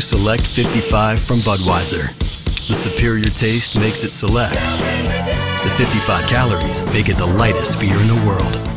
Select 55 from Budweiser. The superior taste makes it select. The 55 calories make it the lightest beer in the world.